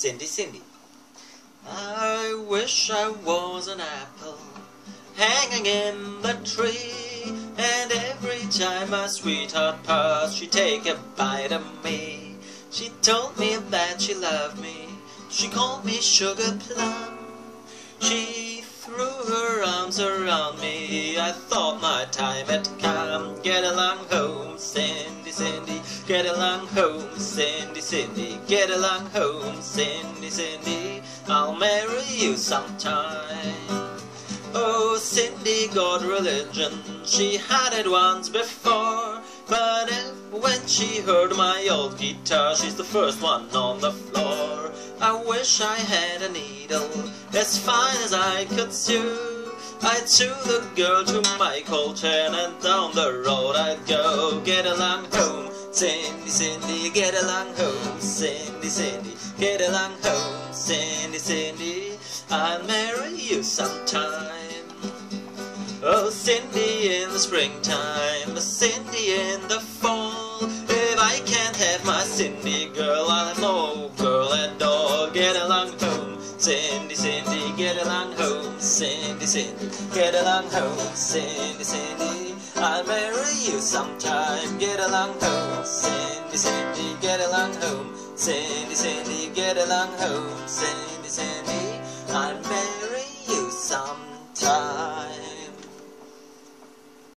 Cindy, Cindy. I wish I was an apple hanging in the tree, and every time my sweetheart passed, she'd take a bite of me. She told me that she loved me, she called me sugar plum. She threw her arms around me, I thought my time had come. Get along home, Get along home, Cindy, Cindy, get along home, Cindy, Cindy, I'll marry you sometime. Oh, Cindy got religion, she had it once before. But when she heard my old guitar, she's the first one on the floor. I wish I had a needle as fine as I could sew. I'd sew the girl to my coattail and down the road I'd go. Get along Cindy, Cindy, get along home, Cindy, Cindy, get along home, Cindy, Cindy. I'll marry you sometime. Oh, Cindy in the springtime, Cindy in the fall. If I can't have my Cindy girl, I'll have no girl at all. Get along home, Cindy, Cindy, get along home, Cindy, Cindy, get along home, Cindy, Cindy. I'll marry you sometime. Get along home, Cindy, Cindy, get along home. Cindy, Cindy, get along home. Cindy, Cindy, I'll marry you sometime.